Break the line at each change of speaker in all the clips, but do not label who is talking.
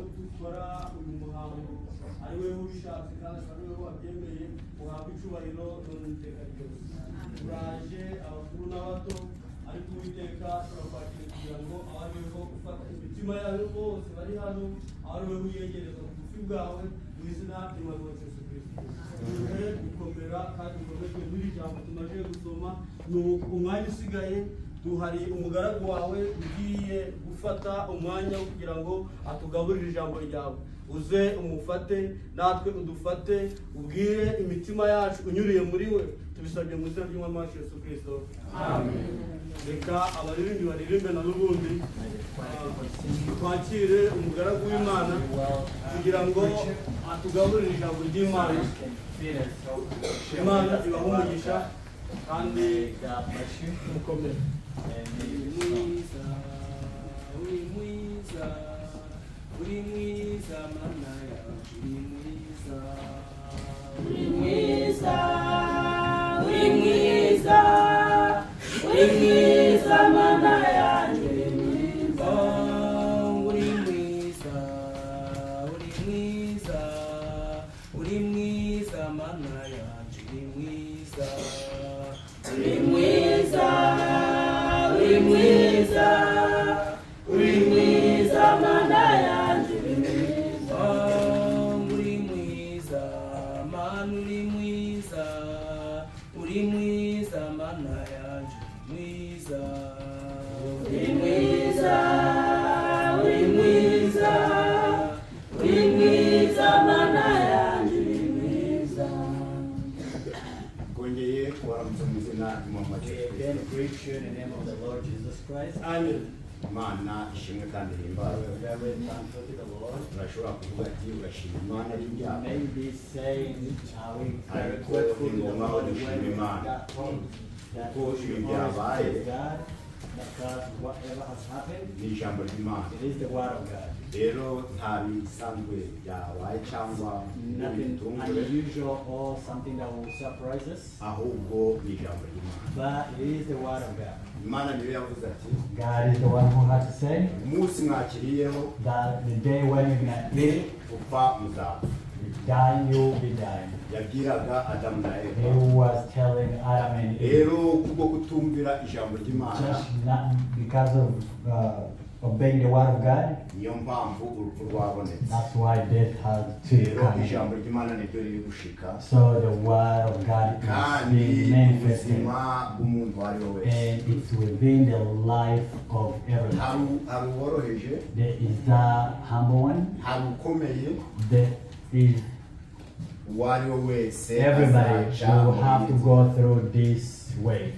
ko dukora uyu muhango ari we ubishatse kandi akaba ari we wabyemeye uhabwa icyubahiro none iteka ryose turaje abakuru n'abato ariko uwiteka turakwakira kugira ngo ababeho ufata imitima yawe bose bari hano ari we wiyegereza bugufi bwawe mu izina ry'umwami Yesu Kristo duhe gukomera kandi dukomejwe n'iri jambo tumaze gusoma ni umwanya usigaye duhari umugaragu wawe ugiye gufata umwanya wo kugira ngo atugaburire ijambo ryawe. Uze umufate natwe udufate ubwire imitima yacu unyuriye muri we. Tubisabye mu izina ry'umwami Yesu Kristo. Reka abaririmbyi baririmbe na n'ubundi twakire umugaragu w'imana kugira ngo atugaburire ijambo ry'imana. Imana ibahe umugisha kandi mukomere. Mwiza. Uri mwiza uri mwiza mana yacu uri mwiza
uri mwiza
you in the name of the Lord Jesus Christ.
amen
imana ishimwe kandi
We
ihimbawe
are very thankful to the Lord.
urashobora kuvuga ati urashima imana ari
may be saying, are we very
Ariko
the
ingoma
Lord
dushima Imana.
got home? That
Kuko
we
byabaye.
God because whatever has happened,
ni ijambo ry'imana
it is the word of God.
rero nta bisanzwe byabaye cyangwa
Nothing unusual or something that will surprise us,
ahubwo ni ijambo ry'imana
but it is the word of God.
imana niyo yavuze ati
God is the one who had to say
umunsi mwakiriyeho
that the day when you're gonna eat it,
upfa muzapfa
dying, you'll be dying.
yabwiraga adamu na
He
eva
was telling Adam and Eve,
rero kubwo kutumvira ijambo ry'imana
just not because of obeying the word of God,
niyo mpamvu urupfu rwabonetse.
That's why death had to come.
ijambo ry'imana niryo
So the word of God is being manifested,
ubuzima bw'umuntu uwo ari
and it's within the life of everyone.
hari hari uworoheje
There is the humble one, there is
uwo ari we wese
everybody will have to go through this way.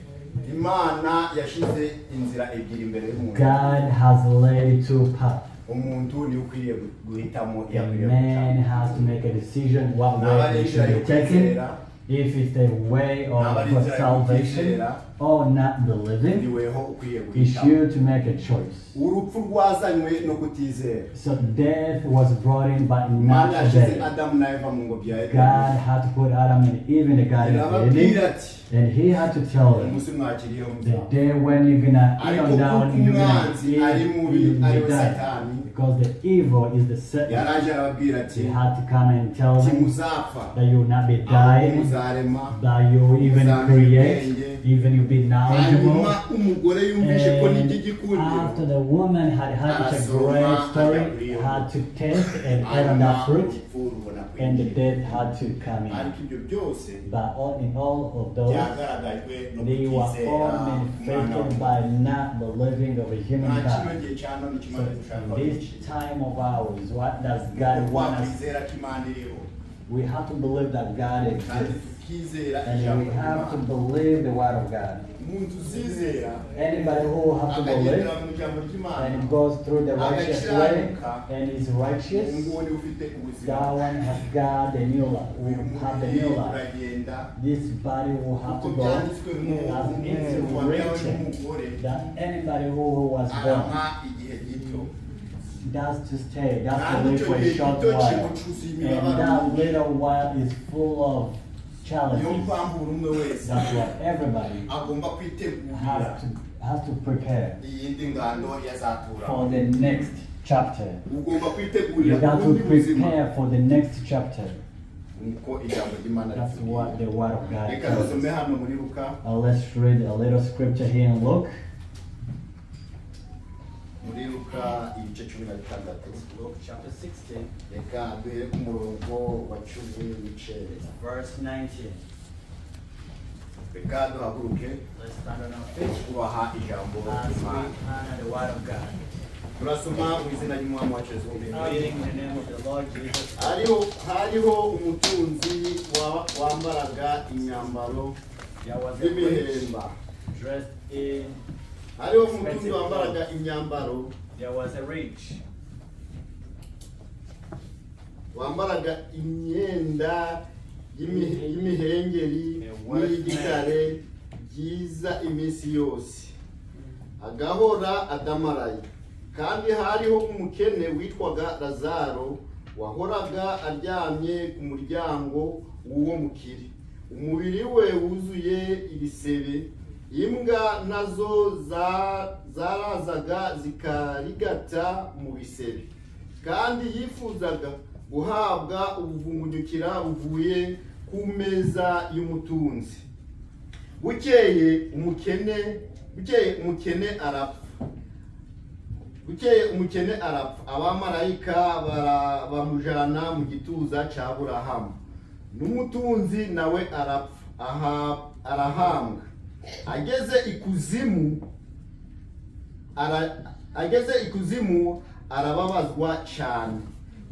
Imana yashyize inzira ebyiri imbere y'umuntu
God has laid two paths.
umuntu niwe ukwiriye guhitamo iyo
A
akwiriye
man has to make a decision what way he should be taken. If it's the way of salvation or not
the living
it's you to make a choice.
urupfu rwazanywe no kutizera
So death was brought in by not
yashyize
obeying.
adamu na eva mu ngobyi ya
God had to put Adam and Eve in the Garden of Eden, and He had to tell them the day when you're gonna eat on down, you're gonna
umwanzi
eat, you
ari
will
we
die. Because the evil is the Satan.
yaraje arababwira ati
He had to come and tell them that you will not be dying,
muzarema
that you will even create, even you be knowledgeable.
hanyuma umugore yumvise ko niki
And after the woman had had such a great story, had to taste and eat that fruit, and the death had to come in.
ariko ibyo byose
But all in all of those, they were all
umwana
manifested by not believing of a human God.
gihe cya none
So in this time of ours, what does God want us?
wakwizera ko imana iriho
We have to believe that God exists. And we have to believe the word of God. Anybody who has to believe
akagendera mu ijambo ry'imana.
and goes through the righteous way and is righteous,
nguwo niwe ufite ubuzima.
that one has got the new life, will have the new life. This body will have to go as it's written that anybody who was born. Does to stay, does to live for a short while. And that little while is full of challenges. That's why everybody has to has to prepare
iyindi ngando yazatura
for the next
chapter. You got to prepare for the next chapter.
niko ijambo ry'imana
That's what the word of God tells us.
hano
Uh, let's read a little scripture here and Luke.
Muri luka ibice cumi na bitandatu.
Luke chapter 16,
reka duhere ku murongo wa cumi
19.
reka duhaguruke.
Let's stand on our feet.
Twubaha ijambo
as we
ry'imana
honor the word of God.
turasoma mu izina ry'umwami wacu yesu kristo.
Reading in the name of the Lord Jesus. Christ.
hariho hariho umutunzi wa- wambaraga imyambaro
There was a rich
y'imihemba
dressed in,
hariho umutunzi wambaraga imyambaro. Wambaraga imyenda y'imi- y'imihengeri n'iy'igitare byiza iminsi yose. Agahora adamaraye. Kandi hariho umukene witwaga lazaro wahoraga aryamye ku muryango w'uwo mukire. Umubiri we wuzuye ibisebe imbwa na zo za- zarazaga zikarigata mu bisebe. Kandi yifuzaga guhabwa ubuvungukira buvuye ku meza y'umutunzi. Bukeye umukene bukeye umukene arapfa. Bukeye umukene arapfa. Abamarayika bamujana mu gituza cya burahamu n'umutunzi nawe arapfa. Aha- arahambwa. Ageze ikuzimu ageze ikuzimu arababazwa cyane.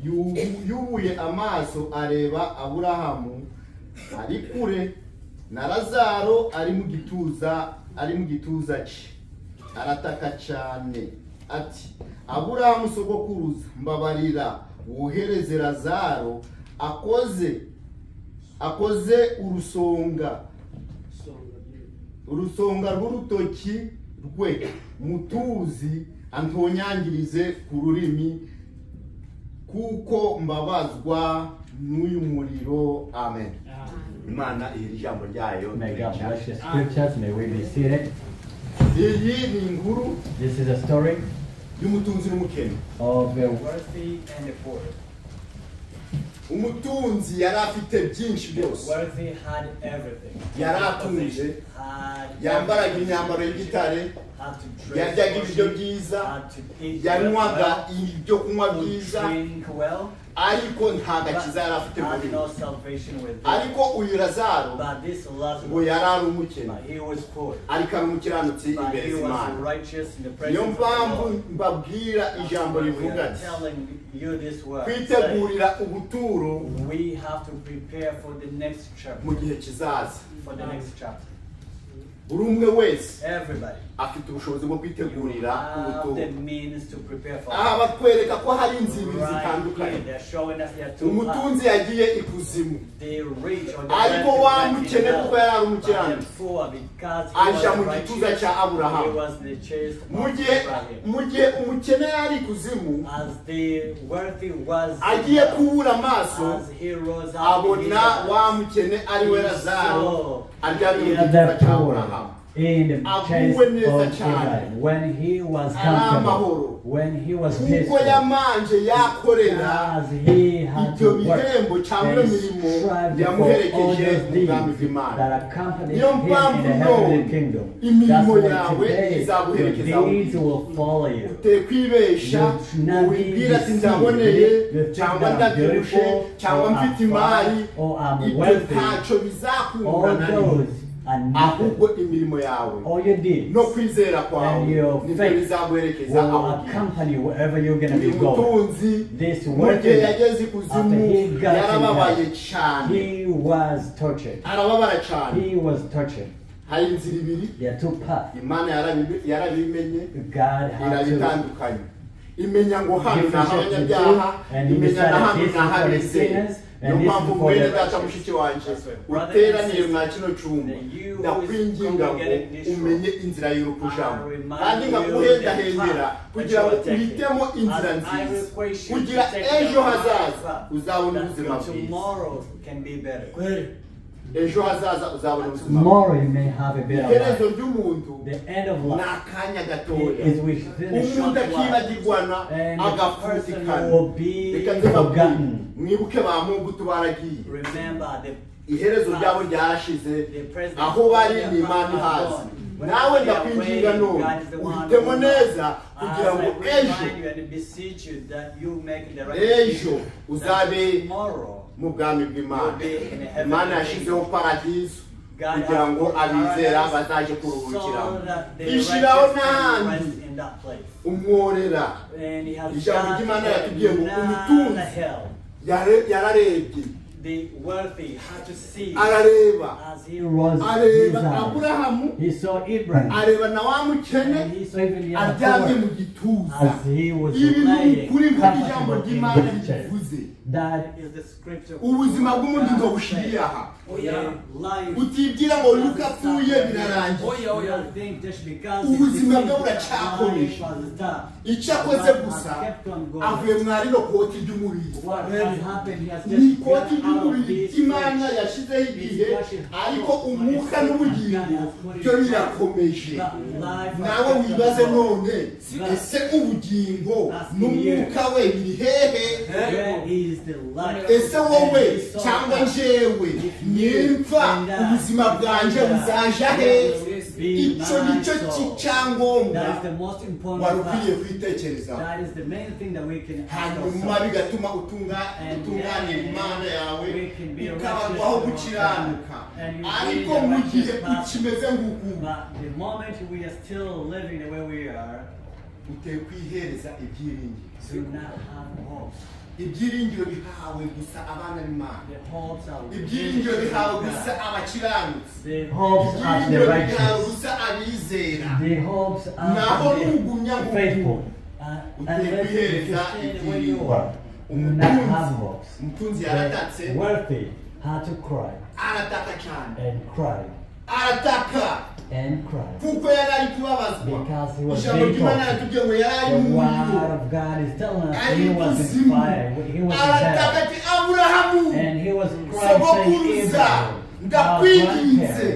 Yubu- yubuye amaso areba aburahamu ari kure. Na lazaro ari mu gituza ari mu gituza cye arataka cyane. Ati aburahamu sogokuruza mbabarira wohereze lazaro akoze akoze urusonga. urusonga rw'urutoki rwe. Mutuzi antonyangirize ku rurimi kuko mbabazwa n'uyu muriro. Amen. Imana iri ijambo ryayo. Iyi ni inkuru y'umutunzi n'umukene. Umutunzi yari afite byinshi byose
worthy had everything.
Yari
Had
yambaraga imyambaro y'igitare
to dress
yaryaga ibiryo byiza
had to eat
yanywaga ibyo kunywa byiza.
well,
ariko nta gakiza yari afite muri we
no salvation with him.
ariko uyu
this
ngo yari ari umukene
but he was poor.
ariko ari umukiranutsi imbere
he was
z'imana
righteous in the
niyo mpamvu mbabwira ijambo rivuga ati
telling you this word.
kwitegurira ubuturo
We have to prepare for the next
mu
chapter.
gihe kizaza
For the next chapter.
buri umwe wese
Everybody.
afite ubushobozi bwo kwitegurira
ubutumwa
aha batwereka ko hari
inzibiri
zitandukanye. umutunzi yagiye ikuzimu ariko wa mukene kuko yari ari umukiranutsi aja mu gituza cya aburahamu mu gihe umukene yari ikuzimu agiye kubura amaso abona wa mukene ari we lazaro aryamye mu gituza cya aburahamu
in the chest of. Abraham. When he was comfortable, when he was peaceful, as he had to work
bihembo cyangwa iyo
and strive for all those deeds that accompanied him in the heavenly kingdom. That's why today your deeds will follow you. You not be deceived. You think that I'm beautiful, or I'm or I'm wealthy. All those.
Ahubwo imirimo yawe.
All your deeds
no kwizera kwawe.
And your
nibyo
faith
bizaguherekeza
will
aho ugiye.
accompany you wherever you're going to be going.
mutunzi.
This
mu gihe yageze ikuzimu
after he got
yarababaye cyane
he was tortured.
arababara cyane
He was tortured.
hari inzira ibiri.
There are two paths.
imana yarabimenye.
God had to
irabitandukanye. Imenya ngo hano ni abanyabyaha
he
imenya na hano ni
this
niyo mpamvu mwene data mushiki wanjye uteraniye mwa kino cyumba ndakwinginga ngo umenye inzira y'urukujamo kandi ngakuhe
ndahengera
kugira ngo uhitemo inzira nziza. kugira ejo hazaza uzabona ubuzima bwiza.
Tomorrow can be better.
kweli
ejo hazaza uzabona ubuzima
Tomorrow you may have a better
iherezo
life.
ry'umuntu
The end of
ni
life
akanya gatoya.
is short
umuntu akibagirwana
And the person
agafutikana
will be
reka
forgotten.
mwibuke ba mungu baragiye
Remember the
iherezo ryabo
the
aho bari ni imana ihazi nawe ndakwinginga none. Uhitemo neza kugira ngo ejo ejo uzabe mu bwami bw'imana. Imana yashyizeho paradizo kugira ngo abizera bazaje kuruhukiramo. ishyiraho n'ahandi. umworera. Ijambo ry'Imana yatubwiye ngo umutunzi. yararebye
The wealthy had to see
arareba
as he
He was
areba
his eyes.
aburahamu
He saw Abraham.
areba na wa
And
mukene
he saw even the
aryamye mu
other
gituza
as he was
ibi ni
lying
ukuri nk'uko ijambo
comfortable in
ry'imana
the church.
rivuze
That
is the scripture.
ubuzima bw'umuntu ngo bushiriye aha.
Life.
utibwira ngo luka apfuye birarangiye. Ubuzima bwe buracyakomeje. icyo akoze gusa. avuye mwari no koti ry'umubiri. Ni ikoti ry'umubiri imana yashyizeho igihe ariko umwuka n'ubugingo byo birakomeje. Nawe wibaze none ese ubugingo n'umwuka we biri hehe? Ese wowe cyangwa njyewe nimfa ubuzima bwanjye buzaja he? Icyo nicyo cy'icyangombwa wari ukwiye kwitekerezaho
That is the main thing that we can ask
hanyuma bigatuma
And
utunganira imana yawe.
we can be
ukabagwaho
righteous
gukiranuka ariko mu gihe ukimeze nguku.
But the moment we are still living the way we are,
uteye kwihereza ibyiringiro
do not have hope.
ibyiringiro bihawe gusa abana b'imana.
The hopes are
ibyiringiro bihawe gusa abakiranutsi.
The hopes are the
ibyiringiro bihawe
righteous.
gusa abizera.
The hopes
naho
are the
nugumya nguku
faithful. Uh,
Uteye
unless you
kwihereza
stay the way you
ibyiringiro.
are, you do not have hopes.
umutunzi yaratatse.
The wealthy. Had to cry.
Arataka cyane.
And cry
arataka kuko yari ari kubabazwa ijambo ry'imana yatubwiye ngo yari ari mu muriro arataka ati aburahamu sogokuruza ndakwinginze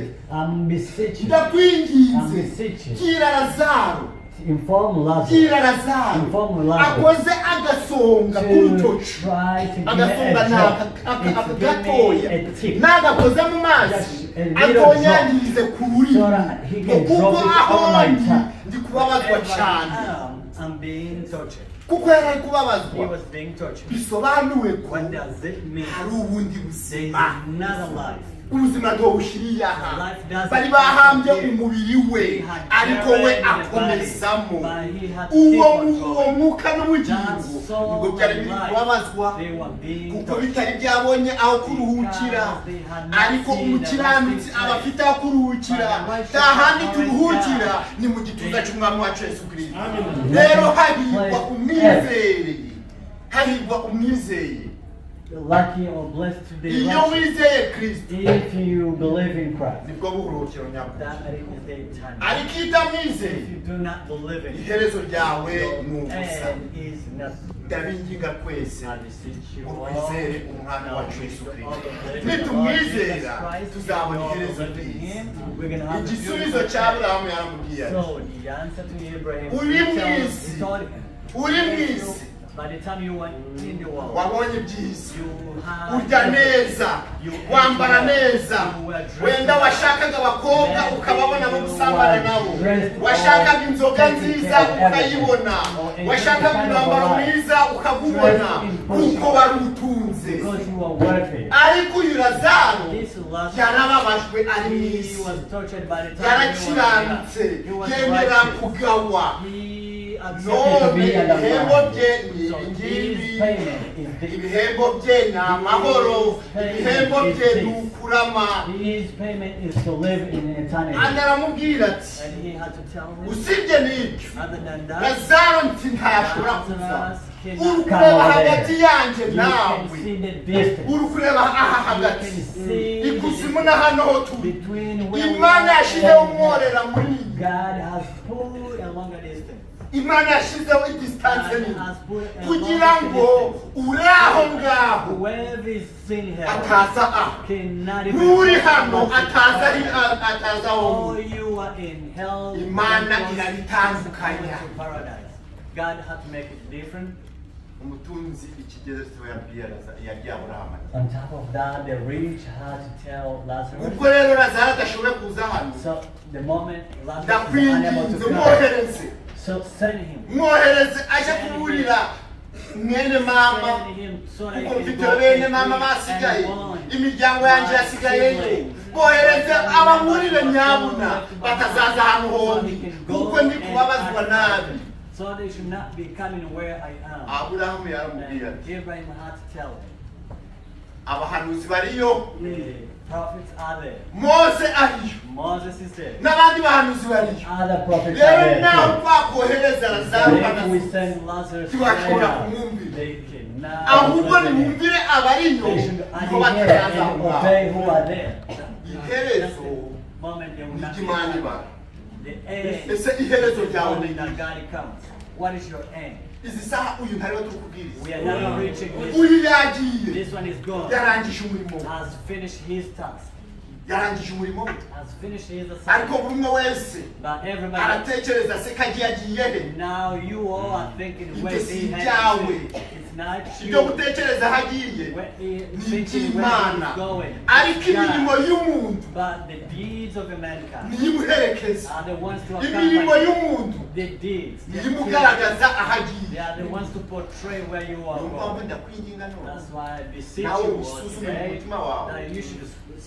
ndakwinginze kira razaro
inform Lazarus. Inform Lazarus.
akoze agasonga k'urutoki agasonga
n'agatoya
n'agakoze mu mazi
Just a little
atonyangirize ku rurimi
so that he can
kuko aho ndi ndi kubabazwa
I
cyane
am, um, being tortured.
kuko yari ari
He
kubabazwa
was being tortured.
bisobanuwe ko
What does it mean?
hari ubundi buzima ubuzima bwo
bushyiriye aha.
Bari bahambye umubiri we ariko we akomezamo uwo uwo mwuka n'ubugingo
ni
bwo byari biri kubabazwa kuko bitari byabonye aho kuruhukira. Ariko umukiranutsi aba afite aho kuruhukira. Nta handi turuhukira. ni mu gituza cy'umwami wacu yesu kirisito rero
harigwa
umwizeye. Harigwa umwizeye.
Lucky or blessed to be righteous if you believe in Christ.
nibwo buruhukiro nyabwo
That is the eternity.
ariko iyo utamwizeye
If you do not believe in Him,
iherezo ryawe ni
your
ubusa
end is nothing.
ndabinginga twese
I beseech
ngo twizere umwami wacu
we
yesu
should all
kirisito
believe in the Lord
nitumwizera
Jesus Christ,
tuzabona
if we all
iherezo
believe in
ryiza
Him, we're gonna have a
igisubizo cya
day.
aburahamu yaramubwiye ati
So the answer to Abraham,
Uri
he
mu isi.
he told him,
uri mu isi
Mm.
wabonye ibyiza urya neza. wambara neza. Wenda washakaga abakobwa ukababona no gusambana nabo. washakaga inzoga nziza ukayibona. Washakaga umwambaro mwiza ukagubona. Kuko wari utunze. Ariko uyu
razaro
yarababajwe ari
mwiza
yarakiranutse. yemera kugawa. None
to be under
ibihembo bye ni
So
His payment. Is
ibihembo bye ni amahoro ibihembo bye ni ukurama.
His payment is to live in eternity.
andi aramubwira ati
And he had to tell him,
usibye n'ibyo
other than that,
lazaro nti ntashobora kuza uri kureba hagati yanjye nawe
can see the distance.
Uri kureba aha hagati ikuzimu na hano ho turi
between where we
imana
are.
yashyizeho
and
umworera munini
God has
put a longer distance.
Imana yashyizeho idisitanse
God
nini
has put a
kugira ngo uri aho ngaho
distance. Whoever is sitting here
ataza aho n'uri hano ataza
the
ataza aho
All you are in hell.
Imana irabitandukanya.
God had to make it different.
umutunzi ikigezeho yabwiye yabwiye aburahamu ati,
On top of that, the rich had to tell Lazarus.
ubwo rero lazaro adashoboye kuza hano
So the moment Lazarus was unable to come, so send him.
mwohereze aje kuburira mwene mama
Send him. So that he
kuko mfite bene mama basigaye imiryango yanjye yasigayeyo bohereze ababurire nyabuna batazaza hano hombi kuko ndi kubabazwa nabi
So they should not be coming where I am.
aburahamu yaramubwiye
And
ati
Abraham tell him,
abahanuzi bariyo.
The prophets are there.
mose
Moses is there.
n'abandi bahanuzi bariyo
Other prophets are
rero
there
nawe
too.
twakohereza lazaro
we send Lazarus now,
kumwumvira.
they cannot.
ahubwo nimwumvire abariyo
They should adhere and obey who are there.
iherezo
Moment they will not
ry'imana ibara
The end.
ese iherezo ryawe ni
Moment that God comes. What is your end?
Izi saha uyu ntariwe tukubwiriza
We are not reaching this.
uyu yagiye.
This one is gone.
yarangije umurimo we
Has finished his task.
yarangije umurimo we
Has finished his
ariko buri umwe wese aratekereza se kagiye agiye he
Now you all are thinking where
Ibyo si
he
ibyawe.
had to. It's not
ibyo
you.
gutekereza aho agiye
he
ni iby'imana ariko imirimo y'umuntu
But the deeds of a mankind
niyo imuherekeza
are the ones to
imirimo y'umuntu
the deeds. the
niyo imugaragaza aho
They
agiye
are the ones to portray where you are
niyo mpamvu ndakwinginga none.
That's why I beseech
Nawe usuzume umutima wawe.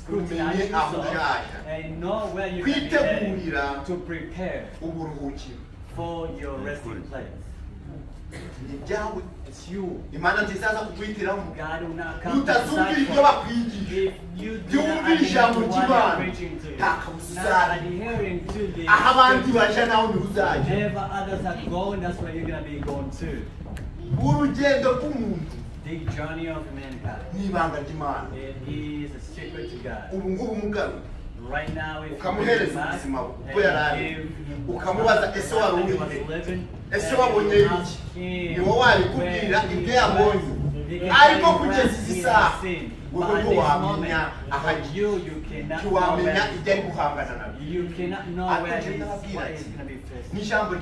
That you should scrutinize
aho
yourself and know where you can be
kwitegurira
to prepare
uburuhukiro
for your resting place.
ni ibyawe
It's you.
imana ntizaza kukwihitiramo
God will not come to
utazumvira
decide
ibyo
you.
bakwigisha
If you don't
wumvira
to
ijambo
what
ry'Imana.
I'm preaching to you,
Nta kabuza
not
uzajya.
adhering to the
aho abandi
scriptures,
bajya nawe niho uzajya
wherever others are going, that's where you're gonna be going too.
urugendo rw'umuntu
The journey of mankind.
ni ibanga ry'imana
It is a secret to God.
ubu ngubu umugaruye
Right now, if you
Ukamuhereza
bring
ubuzima
and
yari ari. Ukamubaza,
the
ese wari
that he
urihe?
was living,
ese wabonye
you
iki
ask him
ni wowe wabikubwira
where he
ibyo yabonye
was. He can
ariko kugeza izi saha
has seen.
wowe
But at
ngo
this moment,
aho
you, you cannot know where
ibyo ari guhangana
You cannot know
Ariko
where
njye
he's,
ndababwira
what
ati,
he's going to be
n'ijambo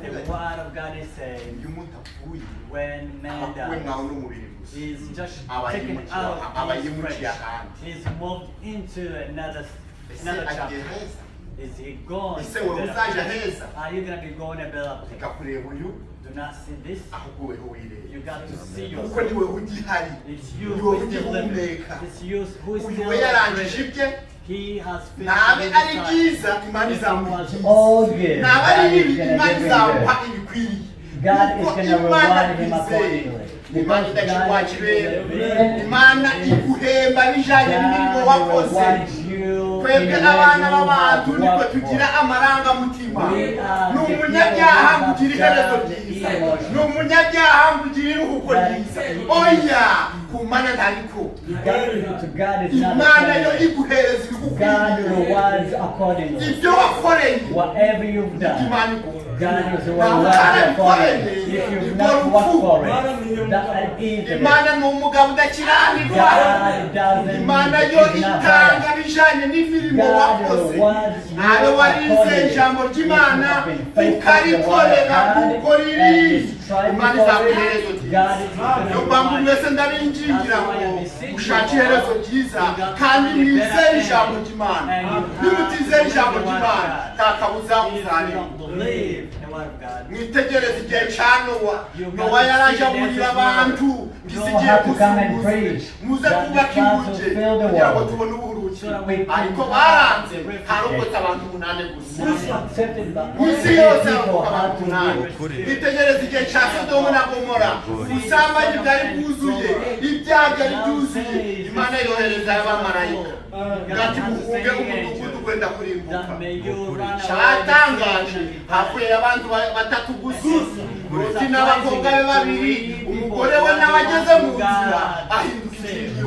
The word of God is saying, when man dies, he's just taken out of his flesh. He's moved into another, another chapter. Is he going
ese
to
wowe
better
uzaje
place?
heza
Are you going to be going a better place?
reka
Do not see this.
ahubwo weho wireba
You got to see
kuko
yourself.
ni wowe ugihari
It's you
ni
who
wowe
is still living.
ugihumeka
It's you who is
uyu
still
we yarangije
living.
ibye
He has
ntabe
finished
ari
his
byiza
time.
imana
If it
izamuha
was
ibyiza
All good.
ntabwo ari
God is
bibi
gonna
imana
give him
izamuha
good.
ibikwiriye
God is
Kuko
gonna
imana
reward him
twizeye
accordingly.
imana
Because
idakirwakira
God
imana iguhemba bijanye n'imirimo
God
wakoze
rewards you in
twebwe
the way
abana
you
b'abantu
have
nitwe
worked
tugira
for.
amarangamutima
We are
ni
the
umunyabyaha
people
ngo
who
ugire
have
iherezo
done
ryiza
the emotion.
ni umunyabyaha ngo ugire iruhuko
That
ryiza
is-
oya ku mana ntariko
God, to God is not
imana yo iguhereza
God
ibigukwiriye
rewards accordingly.
ibyo wakoreye
Whatever you've done,
imana iguha
God is
Now,
rewarding accordingly.
God
If you've
is
not worked for it,
God
that is it.
imana ni umugabo udakiranirwa imana yo itanga n'imirimo
God
wakoze nawe warize ijambo ry'imana
have been faithful to the word of
ukarikorera kuko riri imana
for
izaguha
it,
iherezo
God
ryiza
is going
niyo mpamvu mwese ndabingingira ngo ushake iherezo ryiza kandi mwizere ijambo ry'imana. nimutizere ijambo ry'imana nta kabuza
If you
muzareba
don't believe the word of God,
mwitegereze igihe cya nowa. Nowa yaraje aburira abantu. ngisigiye
have to come and
kuzuguze muze kubaka
the
inguge
will fill the
kugira ngo tubone uburuhukiro ariko baranze harokotse abantu umunani gusa
munsi
yose harokoka abantu umunani itegereze igihe cya sodomu na gomora ubusambanyi bwari bwuzuye ibyaha byari byuzuye imana yohereza abamarayika ngati muhunge umudugudu kwenda kurimbuka cyatangaje havuye abantu batatu gusa uti n'abakobwa be babiri umugore we n'abageze mu nzira ahinduka
ikiryo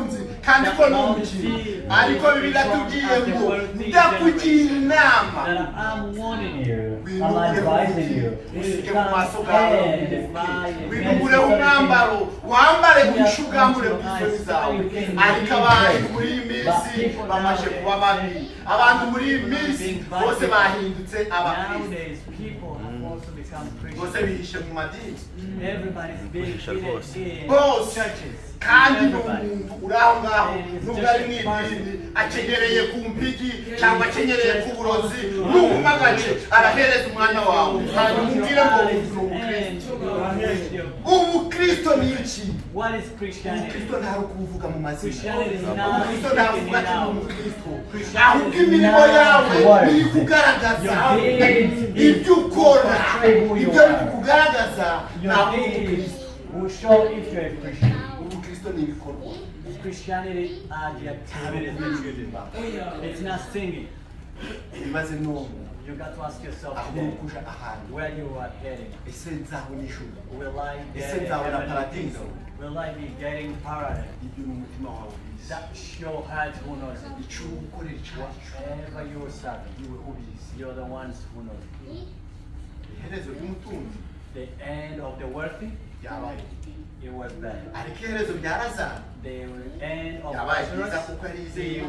I'm warning you, I'm advising you,
Usige
to
mu maso
come
gawe
and buy
winugureho umwambaro. Wambare guhisha ubwambure bw'isoni zawe. Ariko abantu muri iyi minsi bamaze kuba babi. Abantu muri iyi minsi bose bahindutse abakristo.
People mm. also become
bose
Christians.
bihishe mu madini.
Mm. Being hidden in
Bose. Kandi ni
Everybody.
umuntu uri aho ngaho nubwo ari mu idini akenyereye ku mpigi cyangwa akenyereye ku burozi nuguma agace arahereza umwanya wawe. Hanyuma umubwire ngo ni umukristo ubukristo ni iki?
What is Christianity?
umukristo ntari ukuvuga mu mazina.
Christianity is not
umukristo ntavuga ati ni umukristo ahubwo imirimo yawe kugaragaza ibyo ukora ibyo biri kugaragaza ntabwo uri umukristo
will show if you're a Christian.
ubukristo ni ibikorwa
Christianity are the activities that oh, you do. It's not singing.
ibibazo n'ubu
You got to ask yourself today where you are heading.
ese nzabona ijuru
Will I get
nzabona
heavenly
paradizo?
kingdom? Will I be getting paradise?
ibyo ni umutima wawe ubizi
That's your heart who knows it.
icyo uri
Whatever you are serving,
niwe ubizi
you're the ones who know it.
iherezo ry'umutunzi
The end of the wealthy,
yabaye
it was bad.
ariko iherezo rya lazaro
The end of
yabaye
Lazarus,
kuko yari yizeye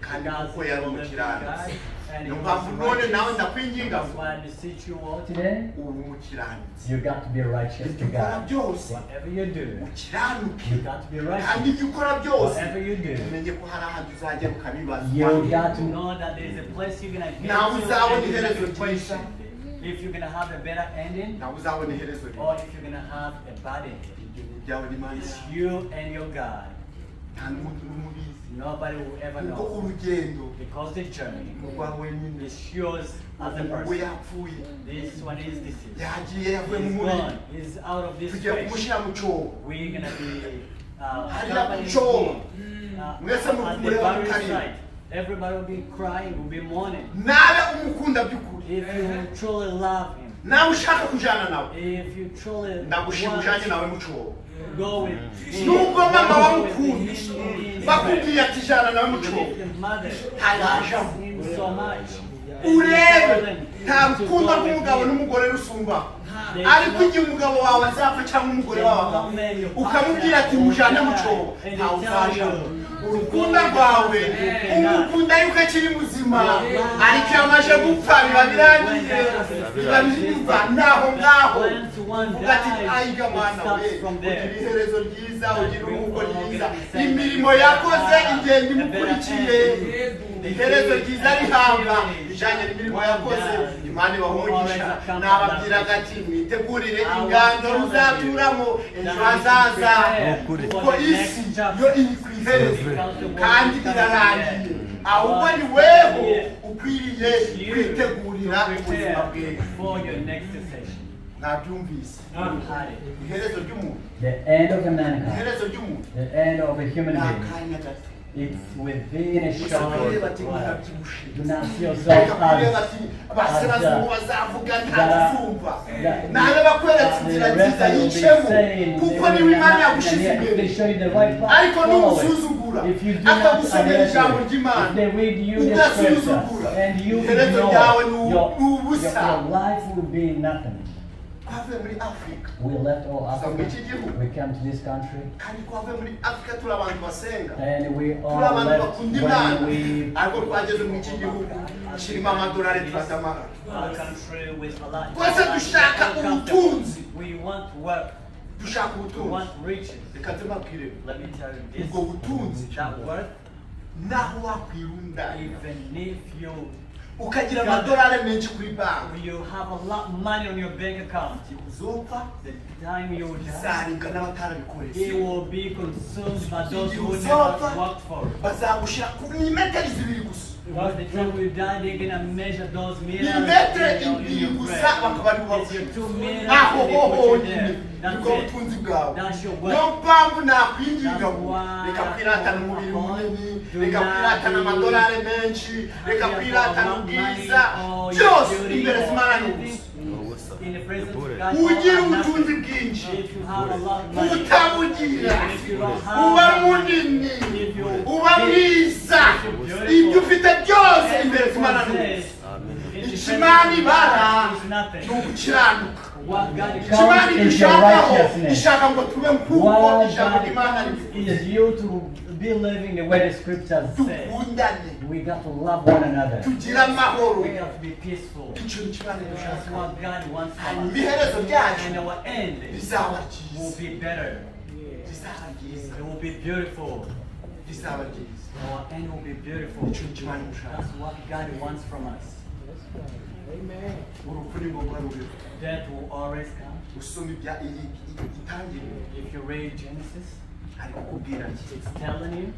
kandi kuko yari
told him to
umukiranutsi niyo mpamvu none nawe ndakwinginga ngo
you
Today,
umukiranutsi
you got to be righteous to God.
byose
Whatever you do,
ukiranuke
you got to be
kandi
righteous.
ibyo ukora byose
Whatever you do,
umenye ko hari ahantu uzagera ukabibaza
You got
to
to
know that there is a place you're gonna get to
uzabona iherezo
gonna be
ryiza.
questioned. If you're gonna have a better ending,
nawe uzabona iherezo rye
or if you're gonna have a bad ending.
ibyo ni ibyawe
It's you and your God.
nta n'umuntu n'umwe ubizi
Nobody will ever know. Because the journey is yours as a person. This one is deceased.
yagiye yavuye mu
He's gone. He's out of this place.
kumushyira mu cyobo
We're gonna be uh,
Hariya
accompanying
ku cyobo
him, uh, at the
mukarira
site. Everybody will be crying, will be mourning.
nawe umukunda by'ukuri.
If you truly love him,
nawe ushaka kujyana nawe.
If you truly
ndagushima ujyanye nawe mu cyobo
go with mm. him,
nubwo mama
go with
wamukunda
him. in
bakubwiye ati jyana nawe mu
Even
cyobo
if the mother.
Hajajamo.
loves him so much,
urebe. Nta rukundo rw'umugabo n'umugore rusumba. Ariko igihe umugabo wawe azapfa cyangwa umugore wawe agapfa ukamubwira ati mujyane mu cyobo ntawe uzajamo urukundo rwawe umukunda yuko akiri muzima. Ariko iyo amaze gupfa biba birangiye. Biba biva naho ngaho. Uvuga ati ayiga mwana we. Ugira iherezo ryiza ugira uruhuko ryiza imirimo yakoze igenda imukurikiye iherezo ryiza rihabwa ijyanye n'imirimo yakoze imana ibahungisha nababwiraga ati mwitegurire ingando muzaturamo ejo hazaza. Kuko isi yo iri ku iherezo kandi irarangiye ahubwo ni weho ukwiriye kwitegurira ubuzima bwe
for your next session.
iherezo ry'umuntu
The end of a mankind,
iherezo ry'umuntu
the end of a human
ni
being,
akanya gato
it's within a
gusa
short
kureba ati
while. Do not see yourself
kureba
as,
ati abasirazuba
as
bazavuga
that-
ntazumva
that-
nawe bakweretse
uh,
inzira nziza
will be
yicemo kuko
they
imana yagushize
and
imbere
they show you the right path,
ariko numusuzugura
If you do not
akagusomera ijambo ry'imana
if they read you the scripture
ugasuzugura
and you
iherezo
ignore,
ryawe
your,
ni
your,
ubusa
We left all
Tuza muri iki
Africa, we came to this country,
kandi twavuye muri afurika turi abantu basenga.
And we all
turi abantu
left
bakunda imana
when we
ariko twageze muri iki gihugu kirimo amadolari turatamara
Our country with a lot.
Twese dushaka ubutunzi.
We want work.
dushaka
We
ubutunzi.
want riches.
reka tubabwire
Let me tell you this.
ubwo butunzi
That work,
naho wakwirunda
even if you
ukagira amadolari menshi kuri banki.
Zupfa zaribwa n'abatarabikoresha.
Bazagushyira ku metero zibiri gusa.
Because the time you done, they're gonna measure those meters
milimetero
in your, in
ibiri
your
gusa
breath.
bakaba ari
It's your two ah, meters
aho
and they
ho
put you
honyine
there.
nibwo
That's it.
butunzi bwawe
That's your
niyo
wealth.
mpamvu nakwinginga
That's
ngo
why
reka kwiratana umubiri munini reka kwiratana amadolari menshi reka kwiratana ubwiza byose imbere
or
z'imana ni
anything.
ubusa ugira ubutunzi bwinshi. Utabugira uba munini. Uba mwiza. Ibyo ufite byose imbere ubusa ikimana ibara ni ugukiranuka. Ikimana igishakaho ishaka ngo tube nk'uko ijambo ry'imana
counts
rivuga
is you to be living the way the scriptures say. We got to love one another.
We have to be peaceful.
icyo ni kimana
That's
dushaka
what God wants from us. And our end will be better.
rizaba
It will be beautiful. Our end will be beautiful.
icyo ni kimana dushaka
That's what God wants from us.
urupfu ni ngombwa ruriho
Death will always come.
usoma ibya iyi itangiriro
If you read Genesis,
ari kukubwira ati
it's telling you.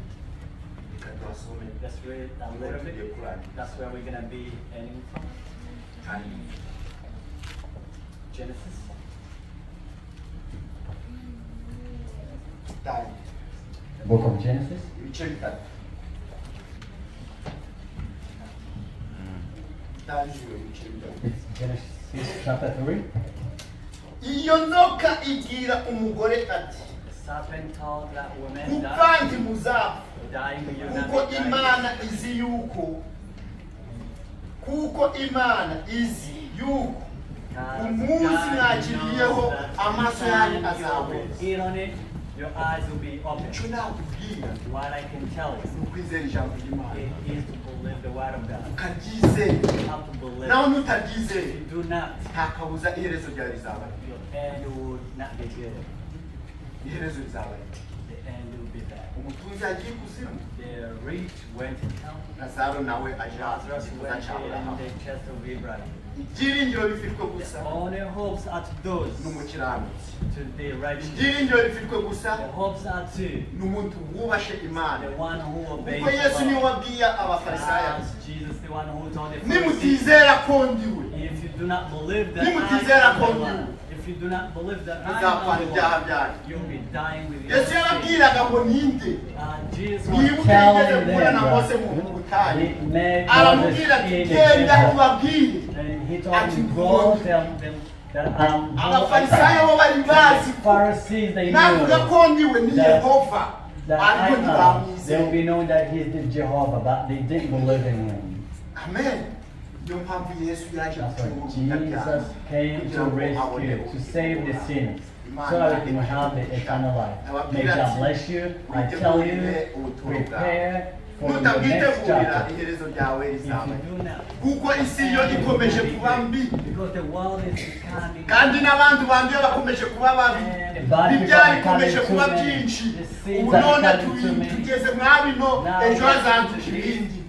reka tuhasome
Let's a little bit. That's where we're gonna be ending from. Genesis.
tangira
Book of Genesis.
ibice bitatu hmm. tangiriro ibice bitatu
It's Genesis chapter 3.
iyo nzoka ibwira umugore ati
The serpent told that woman that
ntimuzapfa
dying you not
kuko imana izi yuko. Kuko imana izi yuko. Umunsi mwakiriyeho amaso yanyu
time you
azahweza
will eat on it, your eyes will be open.
icyo nakubwira?
What I can tell
ni
you
ukwizera ijambo ry'imana.
it is to believe the word of God.
ukaryizera
You have to
nawe
If do not,
nta kabuza iherezo ryawe rizaba iherezo
rizabaho
umutunzi agiye ikuzimu lazaro nawe
aje ikibuza cyawe
ibyiringiro bifitwe gusa n'umukiranutsi ibyiringiro bifitwe gusa
ni
umuntu wubashe imana kuko yesu niwe wabwiye abafarisayo. Nimutizera ko ndiwe nimutizera ko ndiwe
if you do not believe that I am the
byanyu
you'll be dying with your
yesu
sins.
yarabwiraga ngo ninde
And Jesus was
Telling them that
mose mu butayu
he made Moses in the
genda
desert.
ubabwire
And he told him, go tell them
abafarisayo bo bari bazi
The Pharisees, they
navuga ko ndiwe ni yehova ariko
am. They will
ntibamwizeye
be known that he is the Jehovah, but they didn't believe in him.
amen niyo mpamvu yesu yaje
That's
gucungura
why
umunyabyaha
Jesus came to
kugira ngo abone
rescue, to save the sinners, so that
imuhe
have the eternal life. May God bless you. I tell you, prepare for the next chapter.
iherezo ryawe
If
rizaba
you do not,
kuko isi yo ikomeje kuba mbi.
because the world is becoming
kandi n'abandi banduye bakomeje kuba babi.
The bad people
ibyaha
are
bikomeje
coming
kuba byinshi.
The sins
ubu none
coming to
turi-
me.
tugeze mwabino
Now
ejo
we
hazaduka
have to
ibindi
And then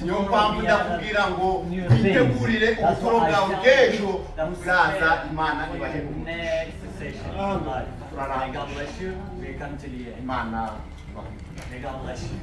niyo mpamvu ndakubwira ngo witegurire ubuturo bwawe bw'ejo
you. That we
buzaza
prepare
imana ibahe
your next session of life. May God bless you. We come to the end.
imana ibahe
May God bless you.